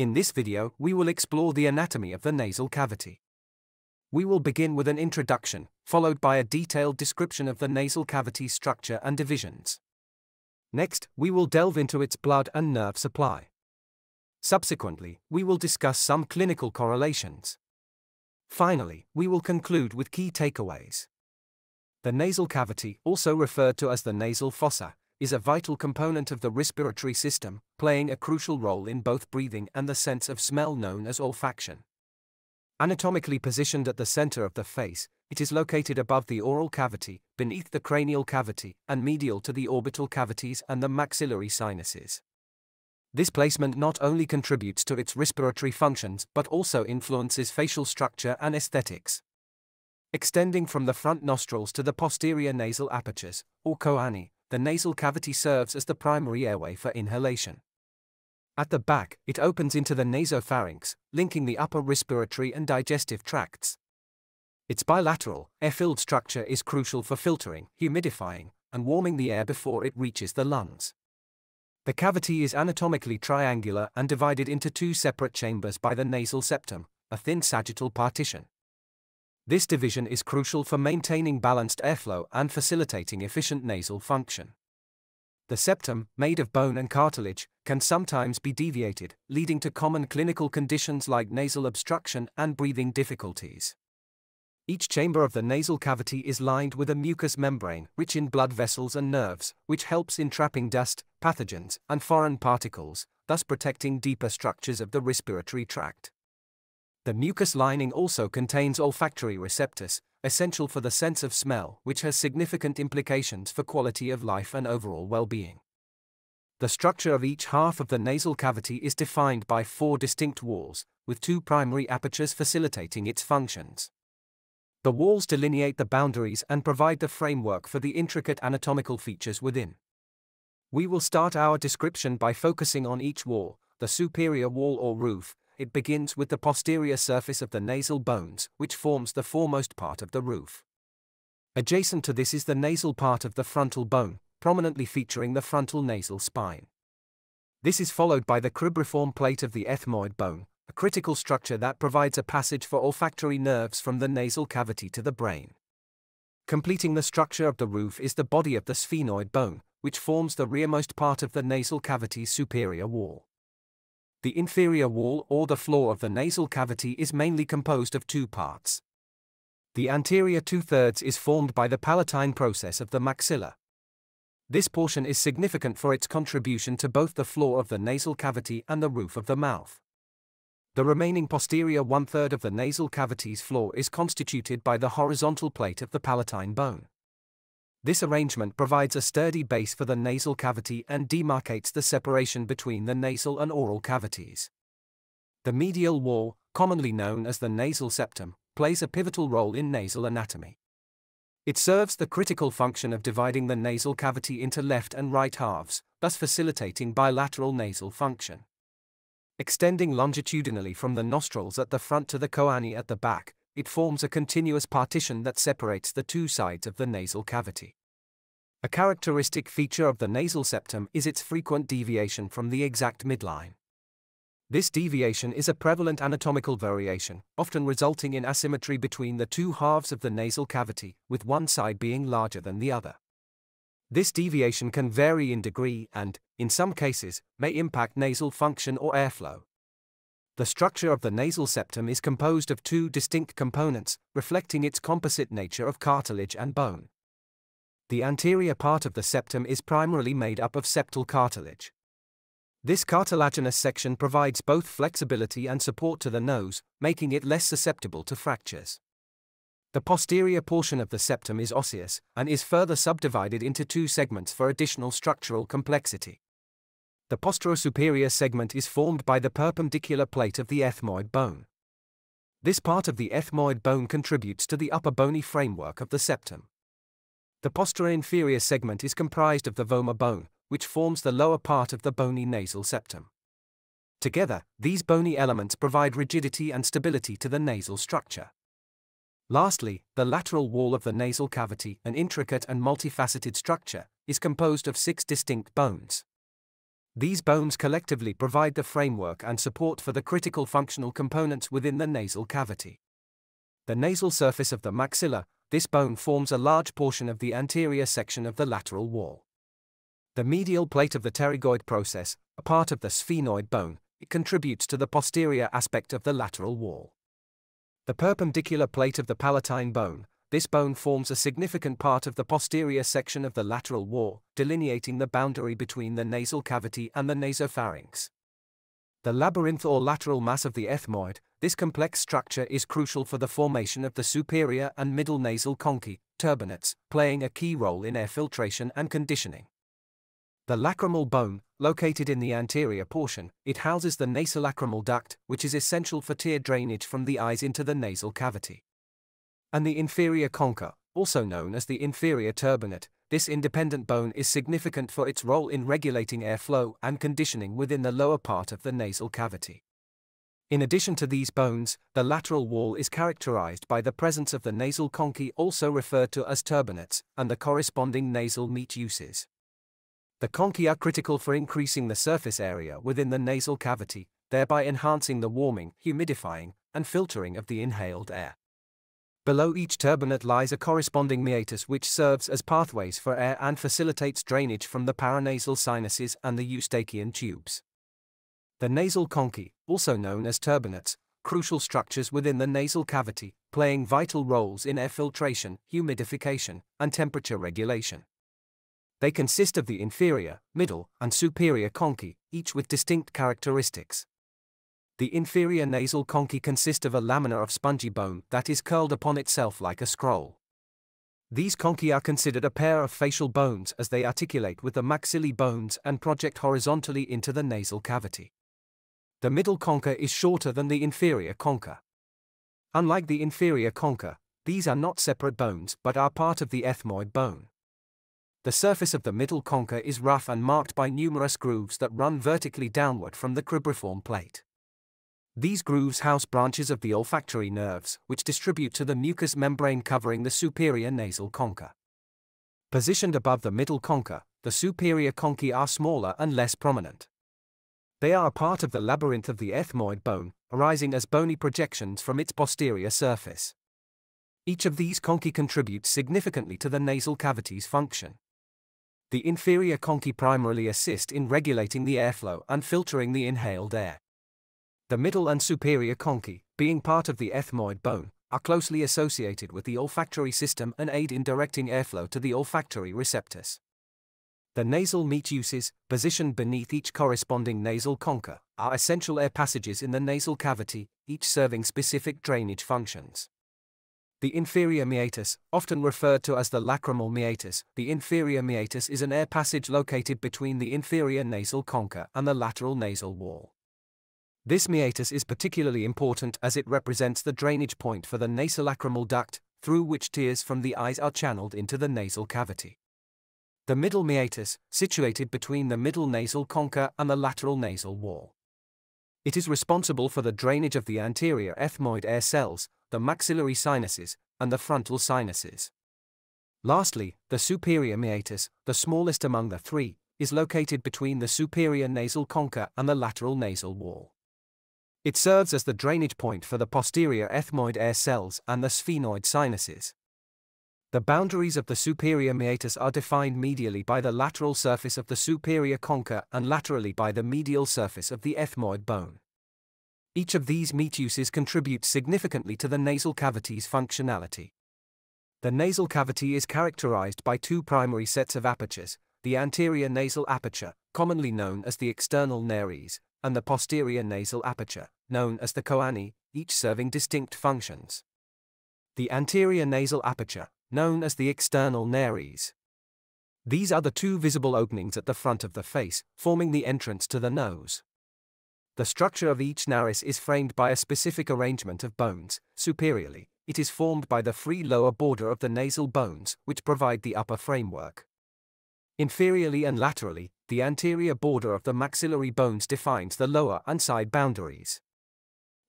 In this video, we will explore the anatomy of the nasal cavity. We will begin with an introduction, followed by a detailed description of the nasal cavity's structure and divisions. Next, we will delve into its blood and nerve supply. Subsequently, we will discuss some clinical correlations. Finally, we will conclude with key takeaways. The nasal cavity, also referred to as the nasal fossa, is a vital component of the respiratory system, playing a crucial role in both breathing and the sense of smell known as olfaction. Anatomically positioned at the center of the face, it is located above the oral cavity, beneath the cranial cavity, and medial to the orbital cavities and the maxillary sinuses. This placement not only contributes to its respiratory functions but also influences facial structure and aesthetics. Extending from the front nostrils to the posterior nasal apertures, or choanae, the nasal cavity serves as the primary airway for inhalation. At the back, it opens into the nasopharynx, linking the upper respiratory and digestive tracts. Its bilateral, air-filled structure is crucial for filtering, humidifying, and warming the air before it reaches the lungs. The cavity is anatomically triangular and divided into two separate chambers by the nasal septum, a thin sagittal partition. This division is crucial for maintaining balanced airflow and facilitating efficient nasal function. The septum, made of bone and cartilage, can sometimes be deviated, leading to common clinical conditions like nasal obstruction and breathing difficulties. Each chamber of the nasal cavity is lined with a mucous membrane rich in blood vessels and nerves, which helps in trapping dust, pathogens, and foreign particles, thus protecting deeper structures of the respiratory tract. The mucous lining also contains olfactory receptors, essential for the sense of smell, which has significant implications for quality of life and overall well-being. The structure of each half of the nasal cavity is defined by four distinct walls, with two primary apertures facilitating its functions. The walls delineate the boundaries and provide the framework for the intricate anatomical features within. We will start our description by focusing on each wall, the superior wall or roof, it begins with the posterior surface of the nasal bones, which forms the foremost part of the roof. Adjacent to this is the nasal part of the frontal bone, prominently featuring the frontal nasal spine. This is followed by the cribriform plate of the ethmoid bone, a critical structure that provides a passage for olfactory nerves from the nasal cavity to the brain. Completing the structure of the roof is the body of the sphenoid bone, which forms the rearmost part of the nasal cavity's superior wall. The inferior wall or the floor of the nasal cavity is mainly composed of two parts. The anterior two-thirds is formed by the palatine process of the maxilla. This portion is significant for its contribution to both the floor of the nasal cavity and the roof of the mouth. The remaining posterior one-third of the nasal cavity's floor is constituted by the horizontal plate of the palatine bone. This arrangement provides a sturdy base for the nasal cavity and demarcates the separation between the nasal and oral cavities. The medial wall, commonly known as the nasal septum, plays a pivotal role in nasal anatomy. It serves the critical function of dividing the nasal cavity into left and right halves, thus facilitating bilateral nasal function. Extending longitudinally from the nostrils at the front to the choanae at the back, it forms a continuous partition that separates the two sides of the nasal cavity. A characteristic feature of the nasal septum is its frequent deviation from the exact midline. This deviation is a prevalent anatomical variation, often resulting in asymmetry between the two halves of the nasal cavity, with one side being larger than the other. This deviation can vary in degree and, in some cases, may impact nasal function or airflow. The structure of the nasal septum is composed of two distinct components, reflecting its composite nature of cartilage and bone. The anterior part of the septum is primarily made up of septal cartilage. This cartilaginous section provides both flexibility and support to the nose, making it less susceptible to fractures. The posterior portion of the septum is osseous and is further subdivided into two segments for additional structural complexity. The posterior-superior segment is formed by the perpendicular plate of the ethmoid bone. This part of the ethmoid bone contributes to the upper bony framework of the septum. The posterior inferior segment is comprised of the vomer bone, which forms the lower part of the bony nasal septum. Together, these bony elements provide rigidity and stability to the nasal structure. Lastly, the lateral wall of the nasal cavity, an intricate and multifaceted structure, is composed of six distinct bones. These bones collectively provide the framework and support for the critical functional components within the nasal cavity. The nasal surface of the maxilla, this bone forms a large portion of the anterior section of the lateral wall. The medial plate of the pterygoid process, a part of the sphenoid bone, it contributes to the posterior aspect of the lateral wall. The perpendicular plate of the palatine bone, this bone forms a significant part of the posterior section of the lateral wall, delineating the boundary between the nasal cavity and the nasopharynx. The labyrinth or lateral mass of the ethmoid, this complex structure is crucial for the formation of the superior and middle nasal conchae, turbinates, playing a key role in air filtration and conditioning. The lacrimal bone, located in the anterior portion, it houses the nasolacrimal duct, which is essential for tear drainage from the eyes into the nasal cavity. And the inferior concha, also known as the inferior turbinate, this independent bone is significant for its role in regulating airflow and conditioning within the lower part of the nasal cavity. In addition to these bones, the lateral wall is characterized by the presence of the nasal conchae also referred to as turbinates, and the corresponding nasal meatuses. The conchae are critical for increasing the surface area within the nasal cavity, thereby enhancing the warming, humidifying, and filtering of the inhaled air. Below each turbinate lies a corresponding meatus which serves as pathways for air and facilitates drainage from the paranasal sinuses and the eustachian tubes. The nasal conchae, also known as turbinates, crucial structures within the nasal cavity, playing vital roles in air filtration, humidification, and temperature regulation. They consist of the inferior, middle, and superior conchae, each with distinct characteristics. The inferior nasal conchae consist of a lamina of spongy bone that is curled upon itself like a scroll. These conchae are considered a pair of facial bones as they articulate with the maxillary bones and project horizontally into the nasal cavity. The middle concha is shorter than the inferior concha. Unlike the inferior concha, these are not separate bones but are part of the ethmoid bone. The surface of the middle concha is rough and marked by numerous grooves that run vertically downward from the cribriform plate. These grooves house branches of the olfactory nerves, which distribute to the mucous membrane covering the superior nasal concha. Positioned above the middle concha, the superior conchae are smaller and less prominent. They are a part of the labyrinth of the ethmoid bone, arising as bony projections from its posterior surface. Each of these conchae contributes significantly to the nasal cavity's function. The inferior conchae primarily assist in regulating the airflow and filtering the inhaled air. The middle and superior conchae, being part of the ethmoid bone, are closely associated with the olfactory system and aid in directing airflow to the olfactory receptors. The nasal meatuses, positioned beneath each corresponding nasal concha, are essential air passages in the nasal cavity, each serving specific drainage functions. The inferior meatus, often referred to as the lacrimal meatus, the inferior meatus is an air passage located between the inferior nasal concha and the lateral nasal wall. This meatus is particularly important as it represents the drainage point for the nasolacrimal duct, through which tears from the eyes are channeled into the nasal cavity. The middle meatus, situated between the middle nasal concha and the lateral nasal wall. It is responsible for the drainage of the anterior ethmoid air cells, the maxillary sinuses, and the frontal sinuses. Lastly, the superior meatus, the smallest among the three, is located between the superior nasal concha and the lateral nasal wall. It serves as the drainage point for the posterior ethmoid air cells and the sphenoid sinuses. The boundaries of the superior meatus are defined medially by the lateral surface of the superior concha and laterally by the medial surface of the ethmoid bone. Each of these meatuses contributes significantly to the nasal cavity's functionality. The nasal cavity is characterized by two primary sets of apertures, the anterior nasal aperture, commonly known as the external nares, and the posterior nasal aperture, known as the choana, each serving distinct functions. The anterior nasal aperture, known as the external nares. These are the two visible openings at the front of the face, forming the entrance to the nose. The structure of each nares is framed by a specific arrangement of bones. Superiorly, it is formed by the free lower border of the nasal bones, which provide the upper framework. Inferiorly and laterally, the anterior border of the maxillary bones defines the lower and side boundaries.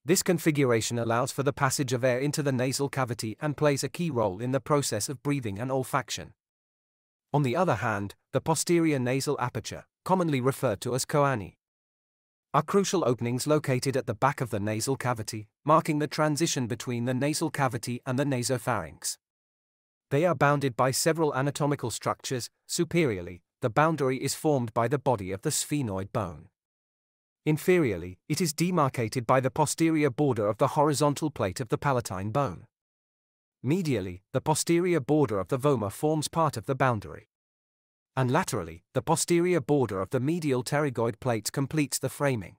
This configuration allows for the passage of air into the nasal cavity and plays a key role in the process of breathing and olfaction. On the other hand, the posterior nasal aperture, commonly referred to as choanae. Are crucial openings located at the back of the nasal cavity, marking the transition between the nasal cavity and the nasopharynx. They are bounded by several anatomical structures. Superiorly, the boundary is formed by the body of the sphenoid bone. Inferiorly, it is demarcated by the posterior border of the horizontal plate of the palatine bone. Medially, the posterior border of the vomer forms part of the boundary. And laterally, the posterior border of the medial pterygoid plate completes the framing.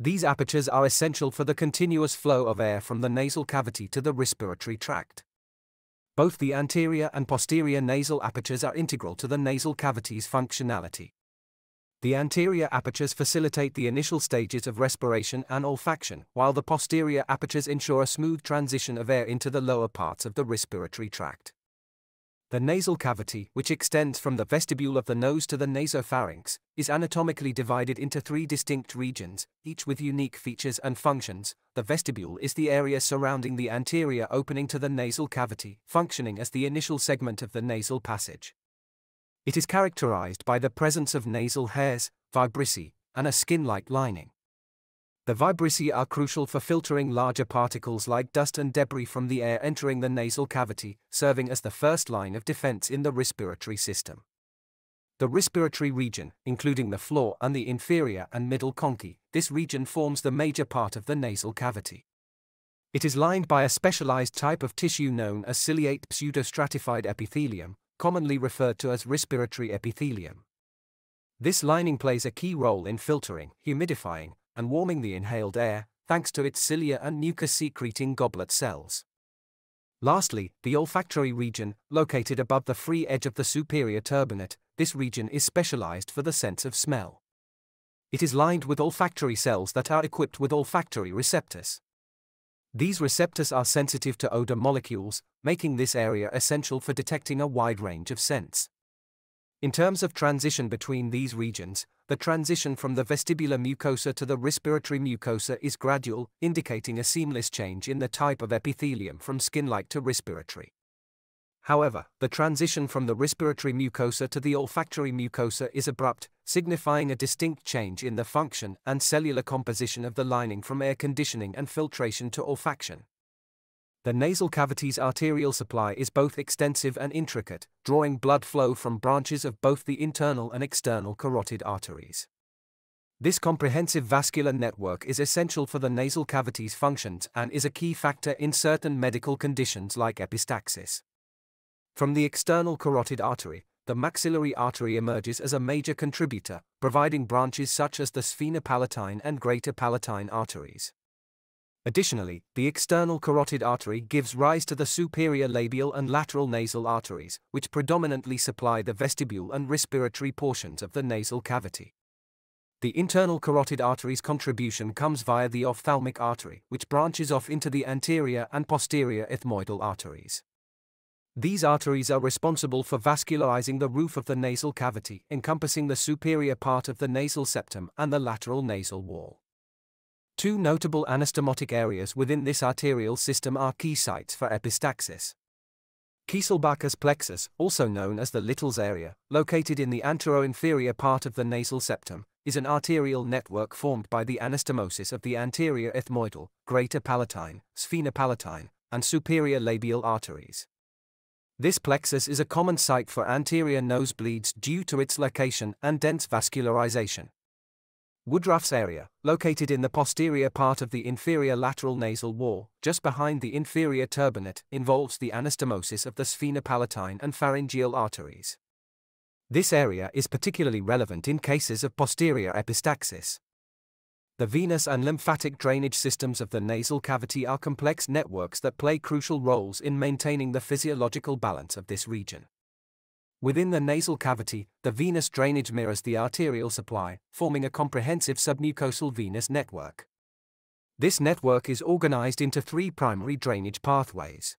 These apertures are essential for the continuous flow of air from the nasal cavity to the respiratory tract. Both the anterior and posterior nasal apertures are integral to the nasal cavity's functionality. The anterior apertures facilitate the initial stages of respiration and olfaction, while the posterior apertures ensure a smooth transition of air into the lower parts of the respiratory tract. The nasal cavity, which extends from the vestibule of the nose to the nasopharynx, is anatomically divided into three distinct regions, each with unique features and functions. The vestibule is the area surrounding the anterior opening to the nasal cavity, functioning as the initial segment of the nasal passage. It is characterized by the presence of nasal hairs, vibrissae, and a skin-like lining. The vibrissae are crucial for filtering larger particles like dust and debris from the air entering the nasal cavity, serving as the first line of defense in the respiratory system. The respiratory region, including the floor and the inferior and middle conchae, this region forms the major part of the nasal cavity. It is lined by a specialized type of tissue known as ciliate pseudostratified epithelium, commonly referred to as respiratory epithelium. This lining plays a key role in filtering, humidifying, and warming the inhaled air, thanks to its cilia and mucus-secreting goblet cells. Lastly, the olfactory region, located above the free edge of the superior turbinate, this region is specialized for the sense of smell. It is lined with olfactory cells that are equipped with olfactory receptors. These receptors are sensitive to odor molecules, making this area essential for detecting a wide range of scents. In terms of transition between these regions, the transition from the vestibular mucosa to the respiratory mucosa is gradual, indicating a seamless change in the type of epithelium from skin-like to respiratory. However, the transition from the respiratory mucosa to the olfactory mucosa is abrupt, signifying a distinct change in the function and cellular composition of the lining from air conditioning and filtration to olfaction. The nasal cavity's arterial supply is both extensive and intricate, drawing blood flow from branches of both the internal and external carotid arteries. This comprehensive vascular network is essential for the nasal cavity's functions and is a key factor in certain medical conditions like epistaxis. From the external carotid artery, the maxillary artery emerges as a major contributor, providing branches such as the sphenopalatine and greater palatine arteries. Additionally, the external carotid artery gives rise to the superior labial and lateral nasal arteries, which predominantly supply the vestibule and respiratory portions of the nasal cavity. The internal carotid artery's contribution comes via the ophthalmic artery, which branches off into the anterior and posterior ethmoidal arteries. These arteries are responsible for vascularizing the roof of the nasal cavity, encompassing the superior part of the nasal septum and the lateral nasal wall. Two notable anastomotic areas within this arterial system are key sites for epistaxis. Kieselbach's plexus, also known as the Little's area, located in the anteroinferior part of the nasal septum, is an arterial network formed by the anastomosis of the anterior ethmoidal, greater palatine, sphenopalatine, and superior labial arteries. This plexus is a common site for anterior nosebleeds due to its location and dense vascularization. Woodruff's area, located in the posterior part of the inferior lateral nasal wall, just behind the inferior turbinate, involves the anastomosis of the sphenopalatine and pharyngeal arteries. This area is particularly relevant in cases of posterior epistaxis. The venous and lymphatic drainage systems of the nasal cavity are complex networks that play crucial roles in maintaining the physiological balance of this region. Within the nasal cavity, the venous drainage mirrors the arterial supply, forming a comprehensive submucosal venous network. This network is organized into three primary drainage pathways.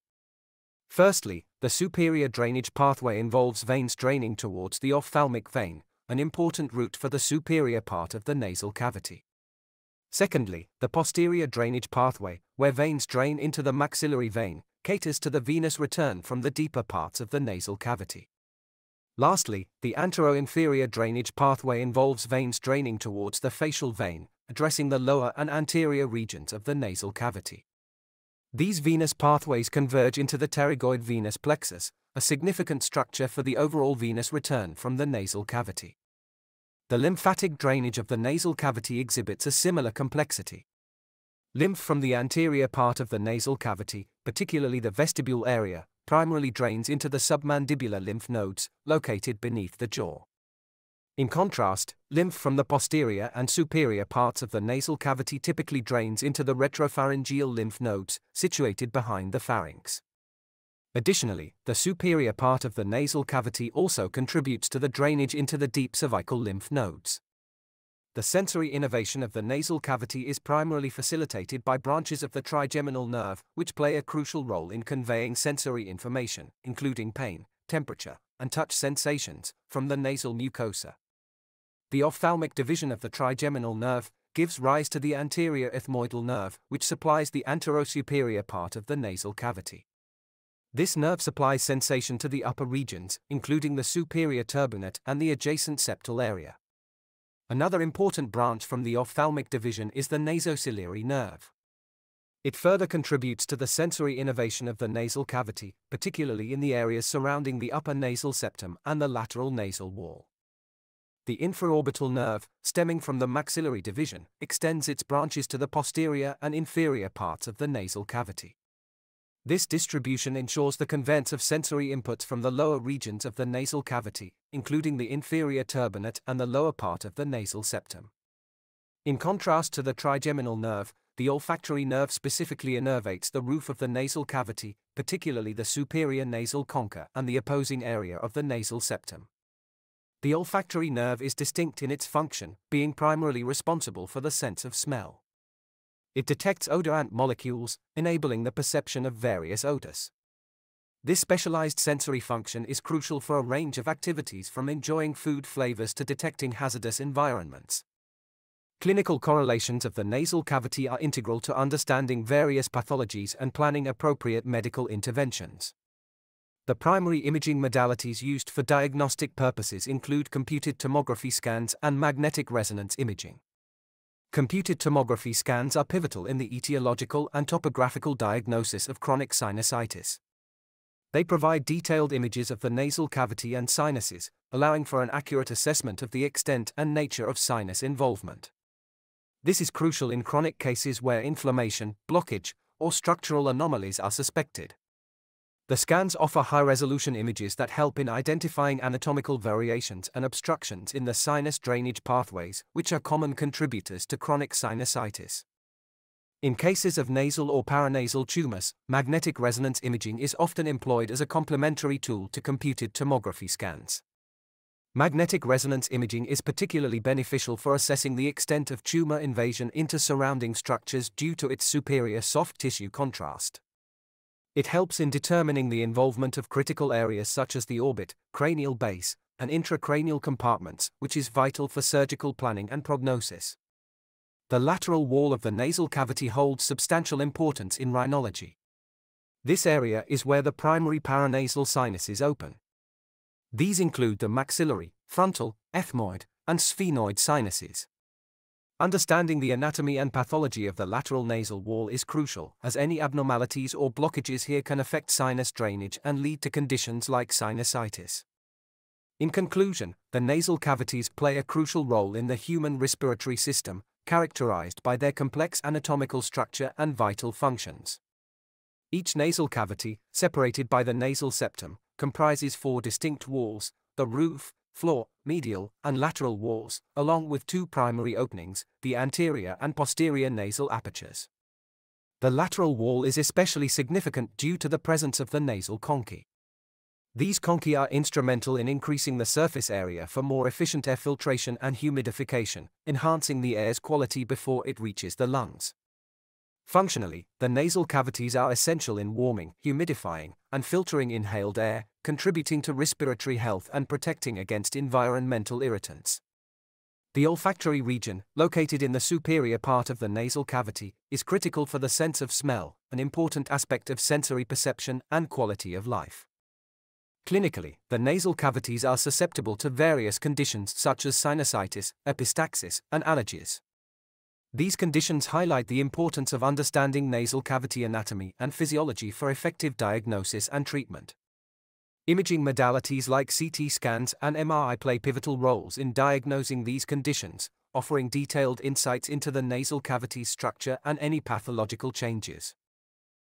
Firstly, the superior drainage pathway involves veins draining towards the ophthalmic vein, an important route for the superior part of the nasal cavity. Secondly, the posterior drainage pathway, where veins drain into the maxillary vein, caters to the venous return from the deeper parts of the nasal cavity. Lastly, the antero-inferior drainage pathway involves veins draining towards the facial vein, addressing the lower and anterior regions of the nasal cavity. These venous pathways converge into the pterygoid venous plexus, a significant structure for the overall venous return from the nasal cavity. The lymphatic drainage of the nasal cavity exhibits a similar complexity. Lymph from the anterior part of the nasal cavity, particularly the vestibule area, primarily drains into the submandibular lymph nodes, located beneath the jaw. In contrast, lymph from the posterior and superior parts of the nasal cavity typically drains into the retropharyngeal lymph nodes, situated behind the pharynx. Additionally, the superior part of the nasal cavity also contributes to the drainage into the deep cervical lymph nodes. The sensory innervation of the nasal cavity is primarily facilitated by branches of the trigeminal nerve, which play a crucial role in conveying sensory information, including pain, temperature, and touch sensations, from the nasal mucosa. The ophthalmic division of the trigeminal nerve gives rise to the anterior ethmoidal nerve, which supplies the anterosuperior part of the nasal cavity. This nerve supplies sensation to the upper regions, including the superior turbinate and the adjacent septal area. Another important branch from the ophthalmic division is the nasociliary nerve. It further contributes to the sensory innervation of the nasal cavity, particularly in the areas surrounding the upper nasal septum and the lateral nasal wall. The infraorbital nerve, stemming from the maxillary division, extends its branches to the posterior and inferior parts of the nasal cavity. This distribution ensures the conveyance of sensory inputs from the lower regions of the nasal cavity, including the inferior turbinate and the lower part of the nasal septum. In contrast to the trigeminal nerve, the olfactory nerve specifically innervates the roof of the nasal cavity, particularly the superior nasal concha and the opposing area of the nasal septum. The olfactory nerve is distinct in its function, being primarily responsible for the sense of smell. It detects odorant molecules, enabling the perception of various odors. This specialized sensory function is crucial for a range of activities from enjoying food flavors to detecting hazardous environments. Clinical correlations of the nasal cavity are integral to understanding various pathologies and planning appropriate medical interventions. The primary imaging modalities used for diagnostic purposes include computed tomography scans and magnetic resonance imaging. Computed tomography scans are pivotal in the etiological and topographical diagnosis of chronic sinusitis. They provide detailed images of the nasal cavity and sinuses, allowing for an accurate assessment of the extent and nature of sinus involvement. This is crucial in chronic cases where inflammation, blockage, or structural anomalies are suspected. The scans offer high resolution images that help in identifying anatomical variations and obstructions in the sinus drainage pathways, which are common contributors to chronic sinusitis. In cases of nasal or paranasal tumors, magnetic resonance imaging is often employed as a complementary tool to computed tomography scans. Magnetic resonance imaging is particularly beneficial for assessing the extent of tumor invasion into surrounding structures due to its superior soft tissue contrast. It helps in determining the involvement of critical areas such as the orbit, cranial base, and intracranial compartments, which is vital for surgical planning and prognosis. The lateral wall of the nasal cavity holds substantial importance in rhinology. This area is where the primary paranasal sinuses open. These include the maxillary, frontal, ethmoid, and sphenoid sinuses. Understanding the anatomy and pathology of the lateral nasal wall is crucial, as any abnormalities or blockages here can affect sinus drainage and lead to conditions like sinusitis. In conclusion, the nasal cavities play a crucial role in the human respiratory system, characterized by their complex anatomical structure and vital functions. Each nasal cavity, separated by the nasal septum, comprises four distinct walls the roof, floor, medial, and lateral walls, along with two primary openings, the anterior and posterior nasal apertures. The lateral wall is especially significant due to the presence of the nasal conchae. These conchae are instrumental in increasing the surface area for more efficient air filtration and humidification, enhancing the air's quality before it reaches the lungs. Functionally, the nasal cavities are essential in warming, humidifying, and filtering inhaled air, contributing to respiratory health and protecting against environmental irritants. The olfactory region, located in the superior part of the nasal cavity, is critical for the sense of smell, an important aspect of sensory perception and quality of life. Clinically, the nasal cavities are susceptible to various conditions such as sinusitis, epistaxis, and allergies. These conditions highlight the importance of understanding nasal cavity anatomy and physiology for effective diagnosis and treatment. Imaging modalities like CT scans and MRI play pivotal roles in diagnosing these conditions, offering detailed insights into the nasal cavity structure and any pathological changes.